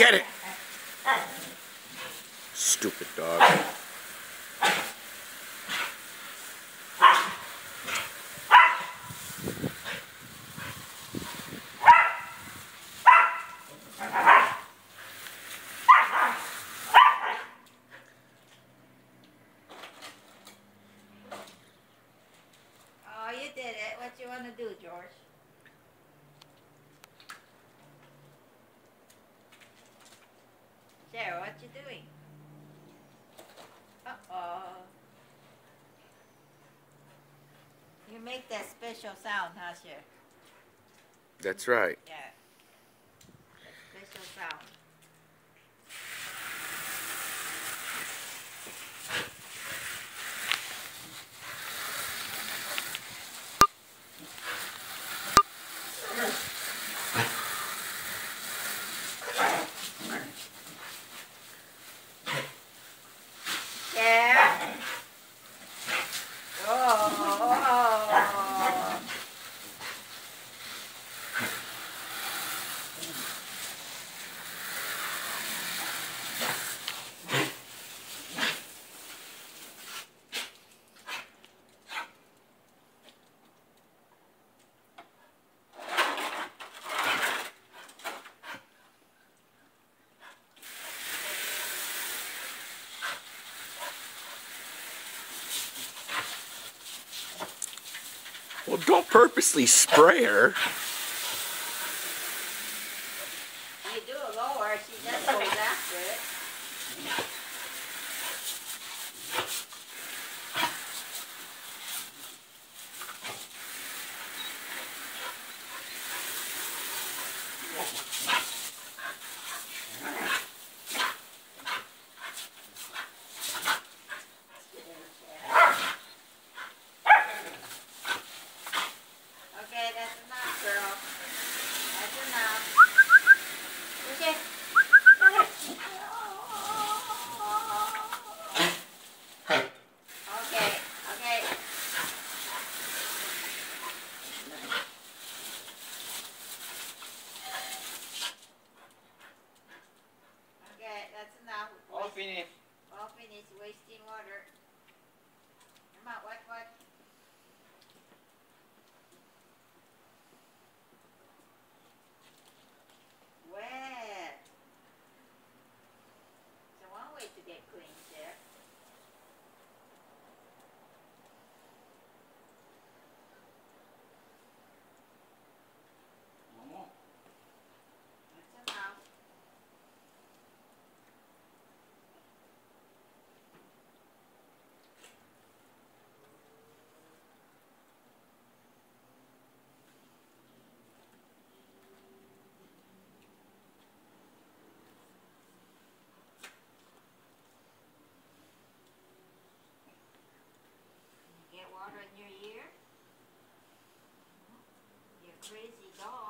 Get it! Stupid dog. Oh, you did it. What you want to do, George? What you doing? Uh-oh. You make that special sound, huh, Cher? That's right. Yeah. That special sound. Cher? Well, don't purposely spray her. Finished. All finished wasting water. Come on, what, what? your ear? You're crazy dog.